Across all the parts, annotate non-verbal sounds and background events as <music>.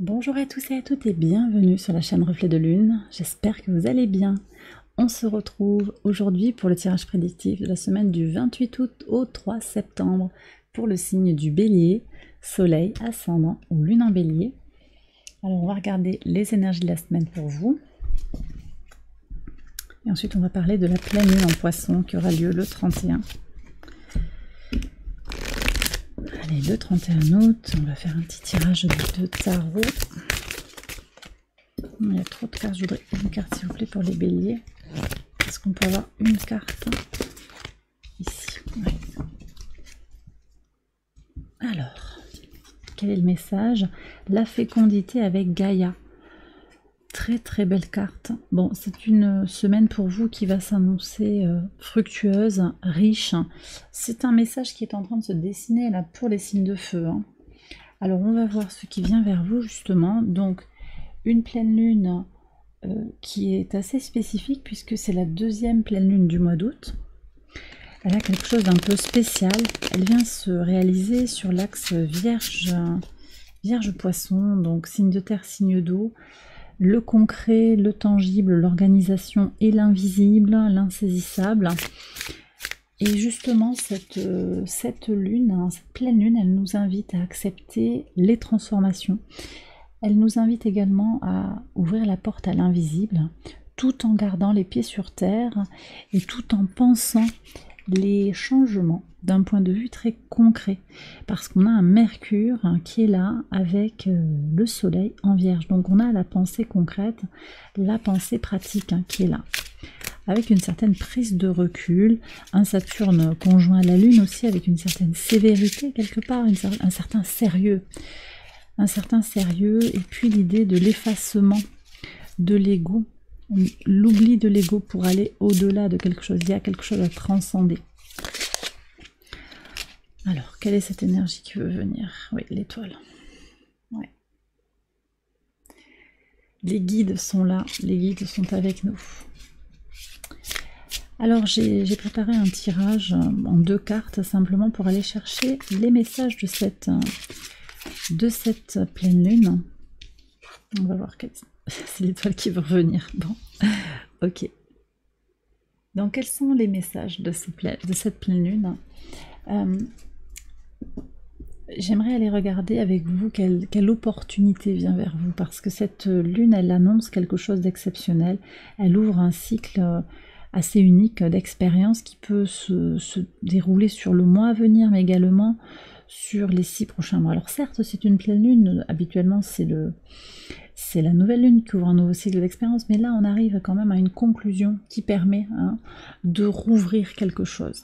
Bonjour à tous et à toutes et bienvenue sur la chaîne Reflet de Lune. J'espère que vous allez bien. On se retrouve aujourd'hui pour le tirage prédictif de la semaine du 28 août au 3 septembre pour le signe du bélier, soleil, ascendant ou lune en bélier. Alors on va regarder les énergies de la semaine pour vous. Et ensuite on va parler de la pleine lune en poisson qui aura lieu le 31 Allez, le 31 août, on va faire un petit tirage de tarot. Il y a trop de cartes, je voudrais une carte s'il vous plaît pour les béliers. Est-ce qu'on peut avoir une carte ici? Alors, quel est le message? La fécondité avec Gaïa très belle carte. Bon, c'est une semaine pour vous qui va s'annoncer euh, fructueuse, riche. C'est un message qui est en train de se dessiner là pour les signes de feu. Hein. Alors on va voir ce qui vient vers vous justement. Donc une pleine lune euh, qui est assez spécifique puisque c'est la deuxième pleine lune du mois d'août. Elle a quelque chose d'un peu spécial. Elle vient se réaliser sur l'axe vierge, vierge poisson, donc signe de terre, signe d'eau le concret, le tangible, l'organisation et l'invisible, l'insaisissable. Et justement, cette, euh, lune, hein, cette pleine lune, elle nous invite à accepter les transformations. Elle nous invite également à ouvrir la porte à l'invisible, tout en gardant les pieds sur terre et tout en pensant les changements d'un point de vue très concret, parce qu'on a un Mercure hein, qui est là avec euh, le Soleil en Vierge. Donc on a la pensée concrète, la pensée pratique hein, qui est là, avec une certaine prise de recul, un Saturne conjoint à la Lune aussi avec une certaine sévérité quelque part, un certain sérieux, un certain sérieux, et puis l'idée de l'effacement de l'ego l'oubli de l'ego pour aller au-delà de quelque chose. Il y a quelque chose à transcender. Alors, quelle est cette énergie qui veut venir? Oui, l'étoile. Ouais. Les guides sont là, les guides sont avec nous. Alors, j'ai préparé un tirage en deux cartes simplement pour aller chercher les messages de cette, de cette pleine lune. On va voir <laughs> c'est l'étoile qui veut revenir. Bon, ok. Donc, quels sont les messages de, cette pleine lune? Euh, J'aimerais aller regarder avec vous quelle, opportunité vient vers vous, parce que cette lune, elle annonce quelque chose d'exceptionnel. Elle ouvre un cycle euh, assez unique d'expérience qui peut se, dérouler sur le mois à venir, mais également sur les six prochains mois. Alors certes, c'est une pleine lune, habituellement c'est le c'est la nouvelle lune qui ouvre un nouveau cycle d'expérience, mais là on arrive quand même à une conclusion qui permet hein, de rouvrir quelque chose.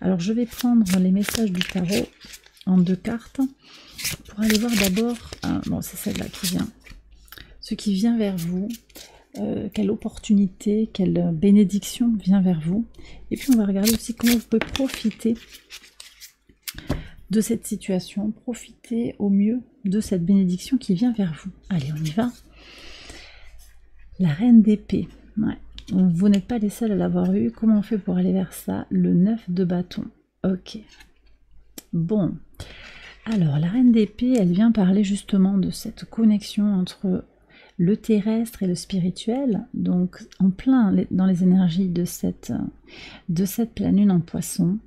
Alors je vais prendre les messages du tarot en deux cartes pour aller voir d'abord, euh, bon c'est celle-là qui vient, ce qui vient vers vous, euh, quelle opportunité, quelle bénédiction vient vers vous. Et puis on va regarder aussi comment vous pouvez profiter de cette situation, profiter au mieux de cette bénédiction qui vient vers vous. Allez, on y va. La reine d'épée. Vous n'êtes pas les seuls à l'avoir eu. Comment on fait pour aller vers ça? Le 9 de bâton. Ok. Bon. Alors, la reine d'épée, elle vient parler justement de cette connexion entre le terrestre et le spirituel, donc en plein dans les énergies de cette, de cette pleine lune en poisson.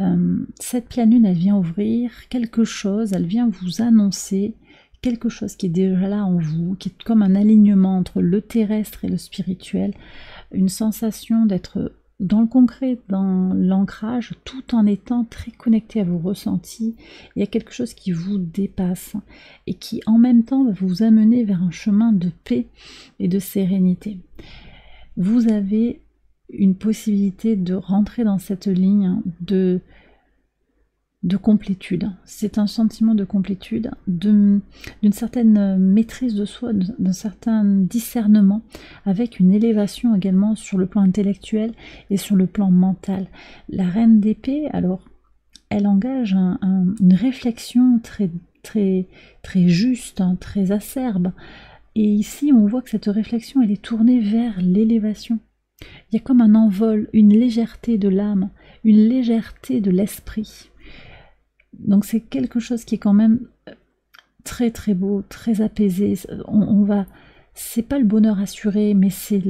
Euh, cette pleine lune, elle vient ouvrir quelque chose, elle vient vous annoncer quelque chose qui est déjà là en vous, qui est comme un alignement entre le terrestre et le spirituel, une sensation d'être dans le concret, dans l'ancrage, tout en étant très connecté à vos ressentis. Il y a quelque chose qui vous dépasse et qui en même temps va vous amener vers un chemin de paix et de sérénité. Vous avez une possibilité de rentrer dans cette ligne de, de complétude. C'est un sentiment de complétude, d'une certaine maîtrise de soi, d'un certain discernement, avec une élévation également sur le plan intellectuel et sur le plan mental. La reine d'épée, alors, elle engage une réflexion très, très, très juste, hein, très acerbe. Et ici, on voit que cette réflexion, elle est tournée vers l'élévation, il y a comme un envol, une légèreté de l'âme, une légèreté de l'esprit. Donc c'est quelque chose qui est quand même euh, très très beau, très apaisé. On, va, c'est pas le bonheur assuré, mais c'est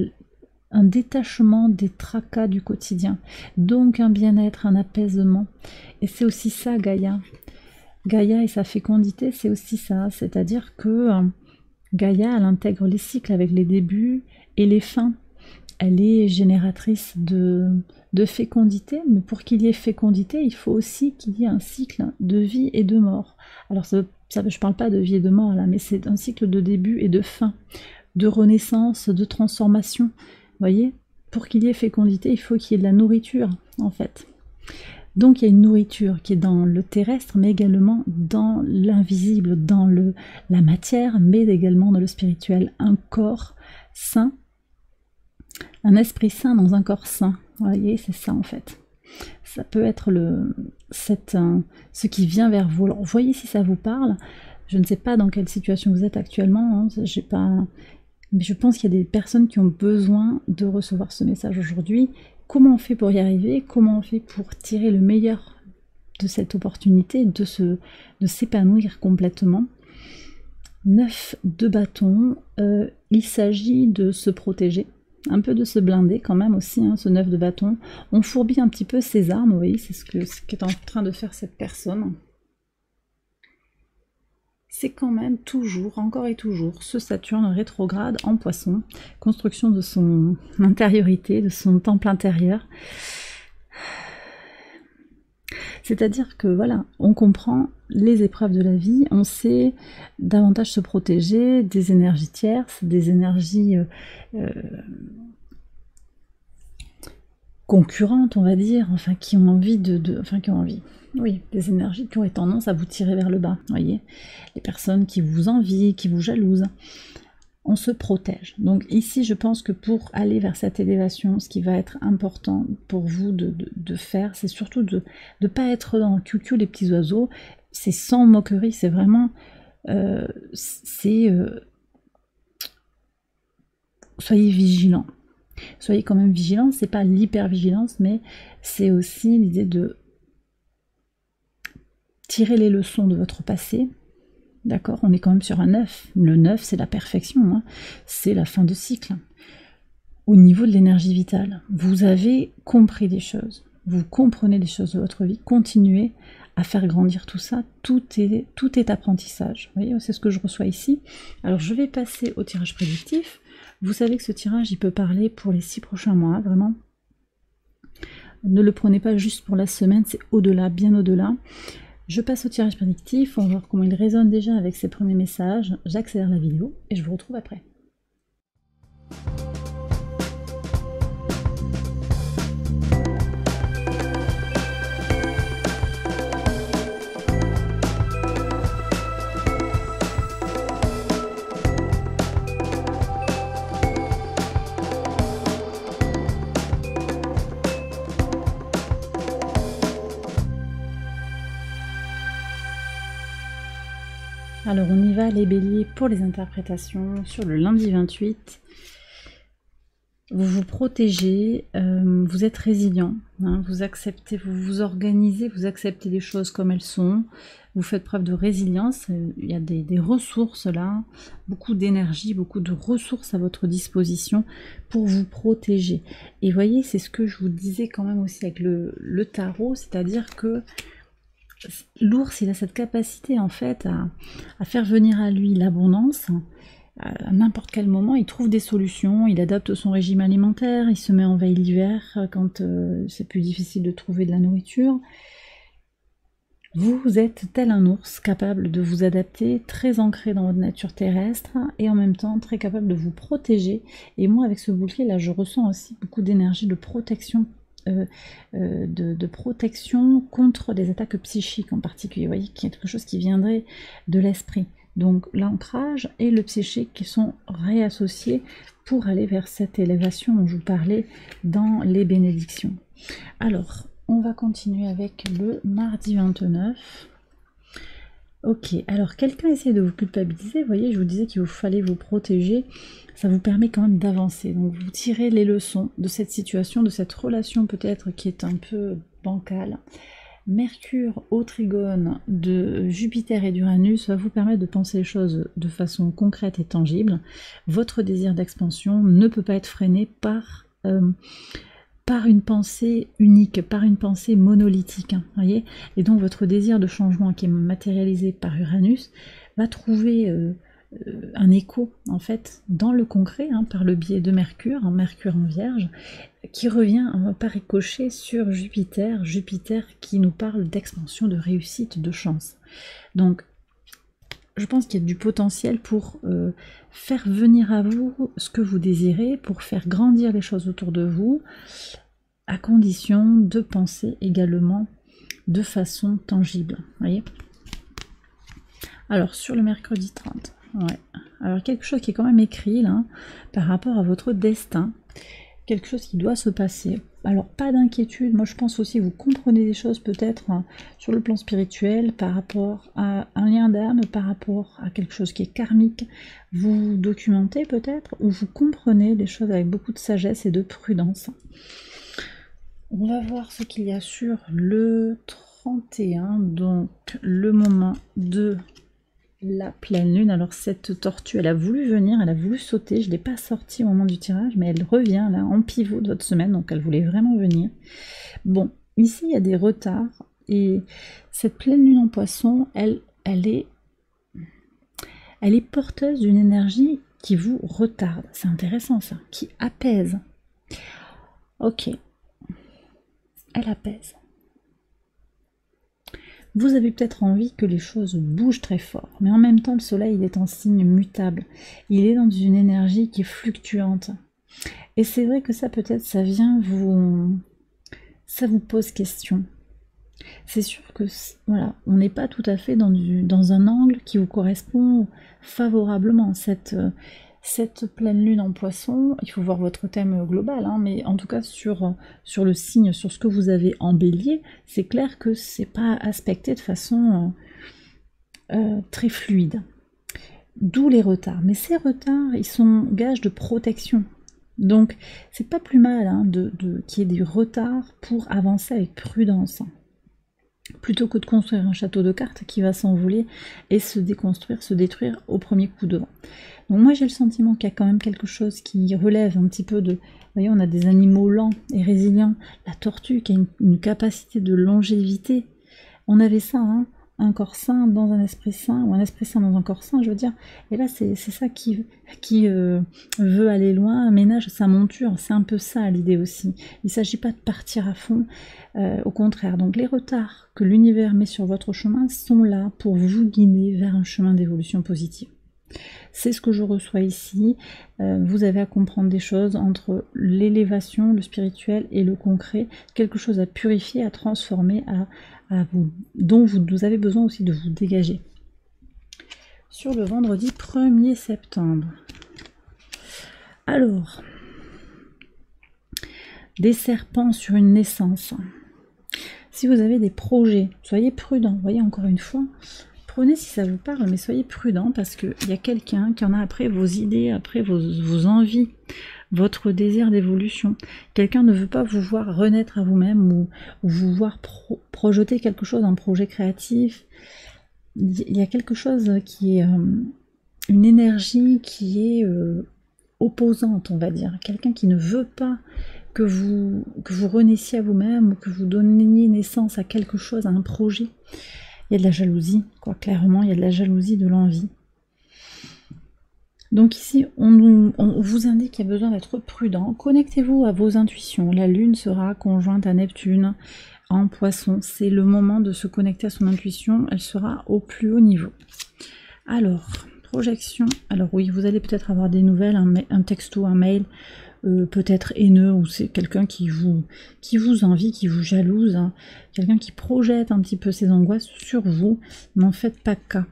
un détachement des tracas du quotidien. Donc un bien-être, un apaisement. Et c'est aussi ça Gaïa. Gaïa et sa fécondité, c'est aussi ça. C'est-à-dire que euh, Gaïa, elle intègre les cycles avec les débuts et les fins. Elle est génératrice de, fécondité, mais pour qu'il y ait fécondité, il faut aussi qu'il y ait un cycle de vie et de mort. Alors ça, je ne parle pas de vie et de mort là, mais c'est un cycle de début et de fin, de renaissance, de transformation. Vous voyez? Pour qu'il y ait fécondité, il faut qu'il y ait de la nourriture, en fait. Donc il y a une nourriture qui est dans le terrestre, mais également dans l'invisible, dans la matière, mais également dans le spirituel. Un corps sain, un esprit sain dans un corps sain. Vous voyez, c'est ça en fait. Ça peut être le, cette, ce qui vient vers vous. Alors, voyez si ça vous parle. Je ne sais pas dans quelle situation vous êtes actuellement. Hein. Pas, mais je pense qu'il y a des personnes qui ont besoin de recevoir ce message aujourd'hui. Comment on fait pour y arriver? Comment on fait pour tirer le meilleur de cette opportunité, de, se, de s'épanouir complètement? 9 de bâton, euh, il s'agit de se protéger, un peu de se blinder quand même aussi, hein, ce 9 de bâton. On fourbit un petit peu ses armes, vous voyez, c'est ce qu'est ce qu'est en train de faire cette personne c'est quand même toujours, encore et toujours, ce Saturne rétrograde en poisson, construction de son intériorité, de son temple intérieur. C'est-à-dire que voilà, on comprend les épreuves de la vie, on sait davantage se protéger des énergies tierces, des énergies euh, euh, concurrentes, on va dire, enfin qui ont envie de, enfin qui ont envie, oui, des énergies qui ont tendance à vous tirer vers le bas, voyez, les personnes qui vous envient, qui vous jalousent, on se protège. Donc ici, je pense que pour aller vers cette élévation, ce qui va être important pour vous de, faire, c'est surtout de ne pas être dans QQ les petits oiseaux, c'est sans moquerie, c'est vraiment, euh, c'est, euh, soyez vigilants, soyez quand même vigilants, c'est pas l'hyper-vigilance, mais c'est aussi l'idée de tirer les leçons de votre passé. D'accord On est quand même sur un 9. Le 9, c'est la perfection. Hein. c'est la fin de cycle. Au niveau de l'énergie vitale, vous avez compris des choses. Vous comprenez des choses de votre vie. Continuez à faire grandir tout ça. Tout est, tout est apprentissage. Vous voyez, c'est ce que je reçois ici. Alors, je vais passer au tirage prédictif. Vous savez que ce tirage, il peut parler pour les six prochains mois, vraiment. Ne le prenez pas juste pour la semaine, c'est au-delà, bien au-delà. Je passe au tirage prédictif, on va voir comment il résonne déjà avec ses premiers messages. J'accélère la vidéo et je vous retrouve après. Alors on y va les béliers pour les interprétations sur le lundi 28. Vous vous protégez, euh, vous êtes résilient, hein, vous acceptez, vous organisez, vous acceptez les choses comme elles sont, vous faites preuve de résilience, il y a des, ressources là, beaucoup d'énergie, beaucoup de ressources à votre disposition pour vous protéger. Et voyez, c'est ce que je vous disais quand même aussi avec le tarot, c'est-à-dire que l'ours, il a cette capacité en fait à, faire venir à lui l'abondance. À n'importe quel moment, il trouve des solutions, il adapte son régime alimentaire, il se met en veille l'hiver quand euh, c'est plus difficile de trouver de la nourriture. Vous êtes tel un ours, capable de vous adapter, très ancré dans votre nature terrestre et en même temps très capable de vous protéger. Et moi, avec ce bouclier là, je ressens aussi beaucoup d'énergie de protection euh, euh, de, protection contre des attaques psychiques en particulier. Vous voyez, qu'il y a quelque chose qui viendrait de l'esprit. Donc l'ancrage et le psychique qui sont réassociés pour aller vers cette élévation dont je vous parlais dans les bénédictions. Alors, on va continuer avec le mardi 29. Ok, alors quelqu'un essaie de vous culpabiliser, vous voyez, je vous disais qu'il vous fallait vous protéger, ça vous permet quand même d'avancer. Donc vous tirez les leçons de cette situation, de cette relation peut-être qui est un peu bancale. Mercure au trigone de Jupiter et d'Uranus va vous permettre de penser les choses de façon concrète et tangible. Votre désir d'expansion ne peut pas être freiné par, euh, par une pensée unique, par une pensée monolithique. Hein, voyez et donc votre désir de changement qui est matérialisé par Uranus va trouver euh, euh, un écho en fait dans le concret hein, par le biais de Mercure, Mercure en Vierge, qui revient par ricochet sur Jupiter, Jupiter qui nous parle d'expansion, de réussite, de chance. Donc je pense qu'il y a du potentiel pour euh, faire venir à vous ce que vous désirez, pour faire grandir les choses autour de vous, à condition de penser également de façon tangible. Alors sur le mercredi 30, Ouais. Alors quelque chose qui est quand même écrit là, par rapport à votre destin, quelque chose qui doit se passer. Alors pas d'inquiétude, moi je pense aussi vous comprenez des choses peut-être hein, sur le plan spirituel par rapport à un lien d'âme, par rapport à quelque chose qui est karmique. Vous documentez peut-être ou vous comprenez des choses avec beaucoup de sagesse et de prudence. On va voir ce qu'il y a sur le 31, donc le moment de la pleine lune. Alors cette tortue, elle a voulu venir, elle a voulu sauter. Je ne l'ai pas sortie au moment du tirage, mais elle revient là en pivot de votre semaine, donc elle voulait vraiment venir. Bon, ici il y a des retards et cette pleine lune en poisson, elle, elle est, elle est porteuse d'une énergie qui vous retarde. C'est intéressant ça, qui apaise. Ok, elle apaise. Vous avez peut-être envie que les choses bougent très fort, mais en même temps, le soleil est en signe mutable. Il est dans une énergie qui est fluctuante. Et c'est vrai que ça, peut-être, ça vient vous. Ça vous pose question. C'est sûr que, voilà, on n'est pas tout à fait dans, un angle qui vous correspond favorablement. Cette, cette pleine lune en poisson, il faut voir votre thème global, hein, mais en tout cas sur, le signe, sur ce que vous avez en bélier, c'est clair que c'est pas aspecté de façon euh, euh, très fluide. D'où les retards. Mais ces retards, ils sont gages de protection. Donc, c'est pas plus mal hein, de qu'il y ait des retards pour avancer avec prudence plutôt que de construire un château de cartes qui va s'envoler et se déconstruire, se détruire au premier coup de vent. Donc moi j'ai le sentiment qu'il y a quand même quelque chose qui relève un petit peu de... Vous voyez, on a des animaux lents et résilients. La tortue qui a une, capacité de longévité. On avait ça, hein, un corps sain dans un esprit sain, ou un esprit sain dans un corps sain, je veux dire. Et là, c'est ça qui, euh, veut aller loin, ménage sa monture. C'est un peu ça l'idée aussi. Il ne s'agit pas de partir à fond, euh, au contraire. Donc les retards que l'univers met sur votre chemin sont là pour vous guider vers un chemin d'évolution positive. C'est ce que je reçois ici. Euh, vous avez à comprendre des choses entre l'élévation, le spirituel et le concret, quelque chose à purifier, à transformer, à, vous, dont vous, avez besoin aussi de vous dégager. Sur le vendredi 1er septembre. Alors, des serpents sur une naissance. Si vous avez des projets, soyez prudents. Voyez encore une fois, Prenez si ça vous parle, mais soyez prudent parce qu'il y a quelqu'un qui en a après vos idées, après vos, envies, votre désir d'évolution. Quelqu'un ne veut pas vous voir renaître à vous-même ou, vous voir projeter quelque chose, un projet créatif. Il y a quelque chose qui est euh, une énergie qui est euh, opposante, on va dire. Quelqu'un qui ne veut pas que vous, que vous renaissiez à vous-même ou que vous donniez naissance à quelque chose, à un projet il y a de la jalousie, quoi, clairement, il y a de la jalousie, de l'envie. Donc ici, on, vous indique qu'il y a besoin d'être prudent. Connectez-vous à vos intuitions. La Lune sera conjointe à Neptune en poisson. C'est le moment de se connecter à son intuition. Elle sera au plus haut niveau. Alors, projection. Alors oui, vous allez peut-être avoir des nouvelles, un, un texto, un mail euh, peut-être haineux ou c'est quelqu'un qui vous, qui vous envie, qui vous jalouse, hein. quelqu'un qui projette un petit peu ses angoisses sur vous, n'en faites pas cas.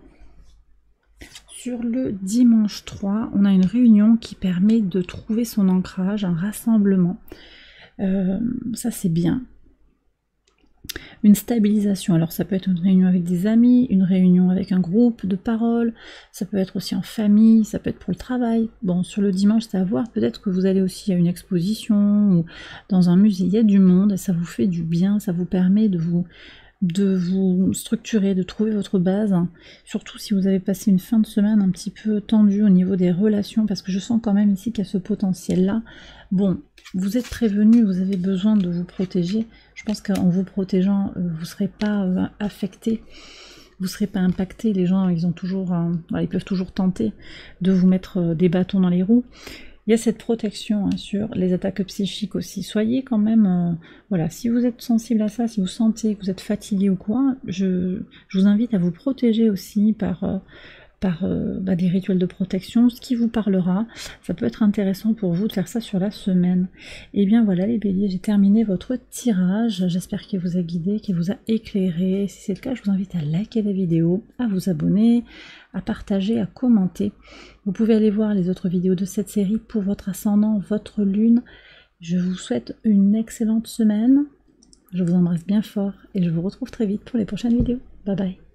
Sur le dimanche 3, on a une réunion qui permet de trouver son ancrage, un rassemblement. Euh, ça c'est bien une stabilisation. Alors ça peut être une réunion avec des amis, une réunion avec un groupe de parole, ça peut être aussi en famille, ça peut être pour le travail. Bon, sur le dimanche, c'est à voir, peut-être que vous allez aussi à une exposition ou dans un musée, il y a du monde, et ça vous fait du bien, ça vous permet de vous de vous structurer, de trouver votre base, surtout si vous avez passé une fin de semaine un petit peu tendue au niveau des relations, parce que je sens quand même ici qu'il y a ce potentiel-là. Bon, vous êtes prévenu, vous avez besoin de vous protéger. Je pense qu'en vous protégeant, euh, vous ne serez pas euh, affecté, vous ne serez pas impacté. Les gens, ils ont toujours, ils peuvent toujours tenter de vous mettre euh, des bâtons dans les roues. Il y a cette protection hein, sur les attaques psychiques aussi. Soyez quand même, euh, voilà, si vous êtes sensible à ça, si vous sentez que vous êtes fatigué ou quoi, je, vous invite à vous protéger aussi par, euh, par euh, bah, des rituels de protection, ce qui vous parlera. Ça peut être intéressant pour vous de faire ça sur la semaine. Et eh bien voilà les béliers, j'ai terminé votre tirage. J'espère qu'il vous a guidé, qu'il vous a éclairé. Si c'est le cas, je vous invite à liker la vidéo, à vous abonner, à partager, à commenter. Vous pouvez aller voir les autres vidéos de cette série pour votre ascendant, votre lune. Je vous souhaite une excellente semaine. Je vous embrasse bien fort et je vous retrouve très vite pour les prochaines vidéos. Bye bye.